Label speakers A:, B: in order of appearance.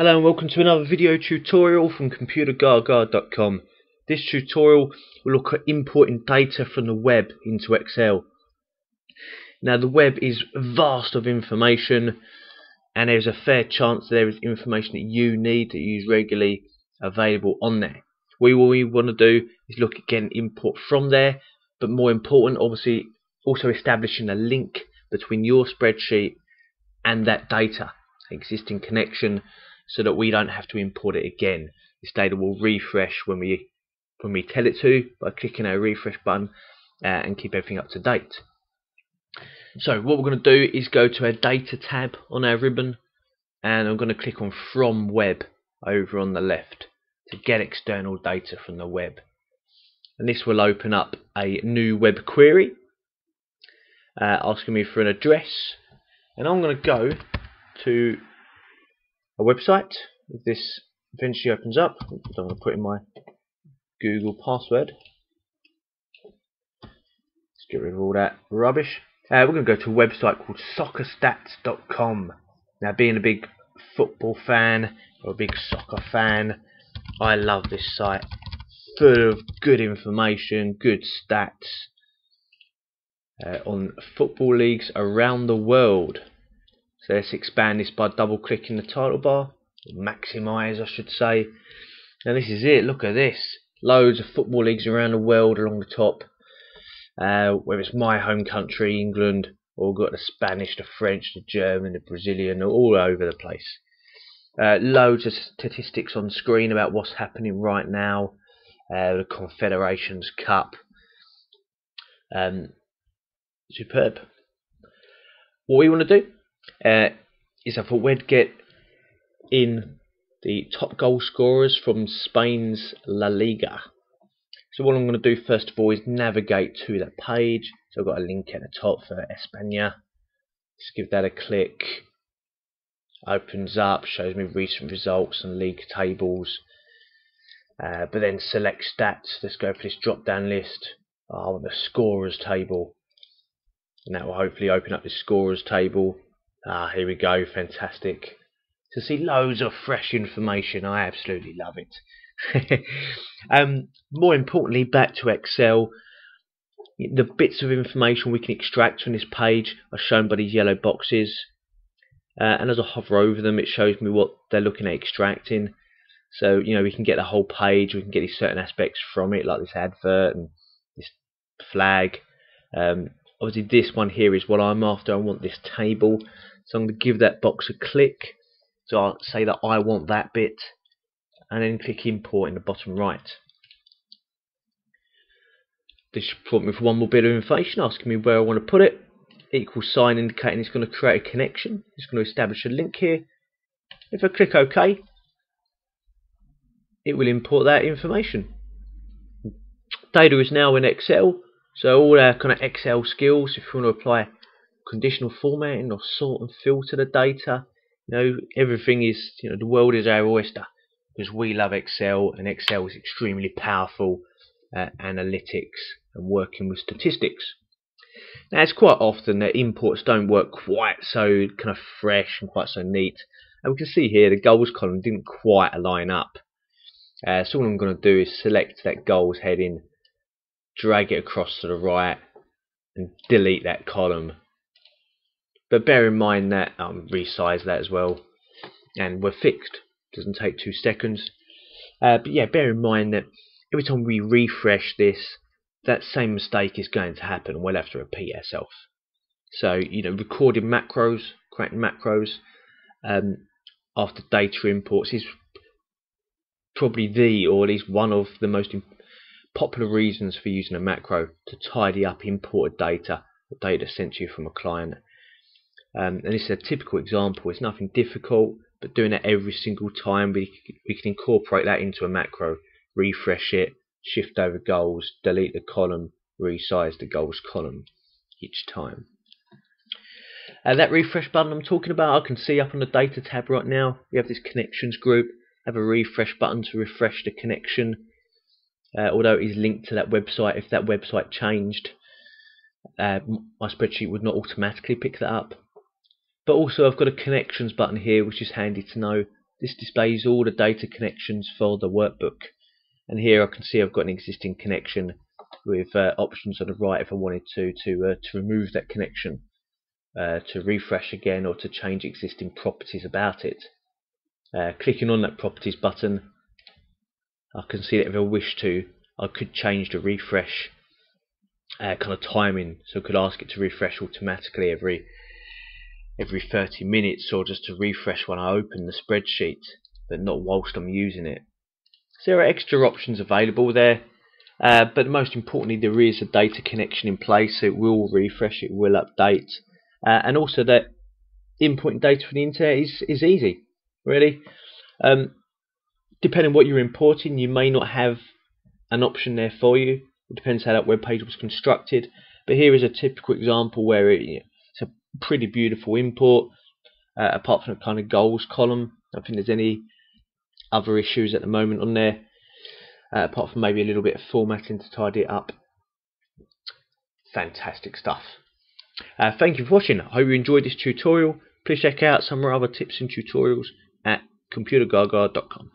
A: Hello and welcome to another video tutorial from ComputerGaga.com. This tutorial will look at importing data from the web into Excel. Now the web is vast of information and there's a fair chance there is information that you need that use regularly available on there. What we want to do is look at getting import from there but more important obviously also establishing a link between your spreadsheet and that data existing connection so that we don't have to import it again. This data will refresh when we when we tell it to by clicking our refresh button uh, and keep everything up to date. So what we're going to do is go to our data tab on our ribbon and I'm going to click on from web over on the left to get external data from the web. And this will open up a new web query uh, asking me for an address and I'm going to go to a website. If this eventually opens up, I'm going to put in my Google password. Let's get rid of all that rubbish. Uh, we're going to go to a website called soccerstats.com. Now, being a big football fan or a big soccer fan, I love this site. Full of good information, good stats uh, on football leagues around the world. So let's expand this by double clicking the title bar, maximize I should say. Now this is it, look at this. Loads of football leagues around the world along the top. Uh, whether it's my home country, England, or got the Spanish, the French, the German, the Brazilian, all over the place. Uh, loads of statistics on screen about what's happening right now. Uh, the Confederations Cup. Um, superb. What we want to do uh, is thought we'd get in the top goal scorers from Spain's La Liga. So what I'm going to do first of all is navigate to that page. So I've got a link at the top for España. Just give that a click. Opens up, shows me recent results and league tables. Uh, but then select stats. Let's go for this drop down list. Oh, I want the scorers table. And that will hopefully open up the scorers table Ah, here we go, fantastic. To see loads of fresh information, I absolutely love it. um, more importantly, back to Excel, the bits of information we can extract from this page are shown by these yellow boxes. Uh, and as I hover over them, it shows me what they're looking at extracting. So, you know, we can get the whole page, we can get these certain aspects from it, like this advert and this flag. Um, obviously this one here is what I'm after. I want this table. So I'm going to give that box a click. So I'll say that I want that bit and then click import in the bottom right. This should prompt me for one more bit of information asking me where I want to put it. Equal sign indicating it's going to create a connection. It's going to establish a link here. If I click OK, it will import that information. Data is now in Excel so all our kind of Excel skills, if you want to apply conditional formatting or sort and filter the data, you know, everything is, you know, the world is our oyster because we love Excel and Excel is extremely powerful analytics and working with statistics. Now it's quite often that imports don't work quite so kind of fresh and quite so neat. And we can see here the goals column didn't quite align up. Uh, so all I'm going to do is select that goals heading drag it across to the right and delete that column. But bear in mind that um, resize that as well. And we're fixed. Doesn't take two seconds. Uh, but yeah bear in mind that every time we refresh this that same mistake is going to happen. We'll have to repeat ourselves. So you know recording macros creating macros um, after data imports is probably the or at least one of the most Popular reasons for using a macro to tidy up imported data data sent to you from a client. Um, and this is a typical example. It's nothing difficult, but doing it every single time, we, we can incorporate that into a macro, refresh it, shift over goals, delete the column, resize the goals column each time. Uh, that refresh button I'm talking about, I can see up on the data tab right now, we have this connections group, have a refresh button to refresh the connection uh, although it is linked to that website, if that website changed, uh, my spreadsheet would not automatically pick that up. But also I've got a connections button here, which is handy to know. this displays all the data connections for the workbook. And here I can see I've got an existing connection with uh, options on the right if I wanted to to, uh, to remove that connection, uh, to refresh again or to change existing properties about it. Uh, clicking on that properties button I can see that if I wish to I could change the refresh uh, kind of timing so I could ask it to refresh automatically every every 30 minutes or just to refresh when I open the spreadsheet but not whilst I'm using it. So there are extra options available there uh, but most importantly there is a data connection in place so it will refresh, it will update uh, and also that importing data from the internet is, is easy really. Um, depending on what you're importing you may not have an option there for you. It depends how that web page was constructed but here is a typical example where it, it's a pretty beautiful import. Uh, apart from the kind of goals column, I don't think there's any other issues at the moment on there. Uh, apart from maybe a little bit of formatting to tidy it up. Fantastic stuff. Uh, thank you for watching. I hope you enjoyed this tutorial. Please check out some more other tips and tutorials at computergaga.com.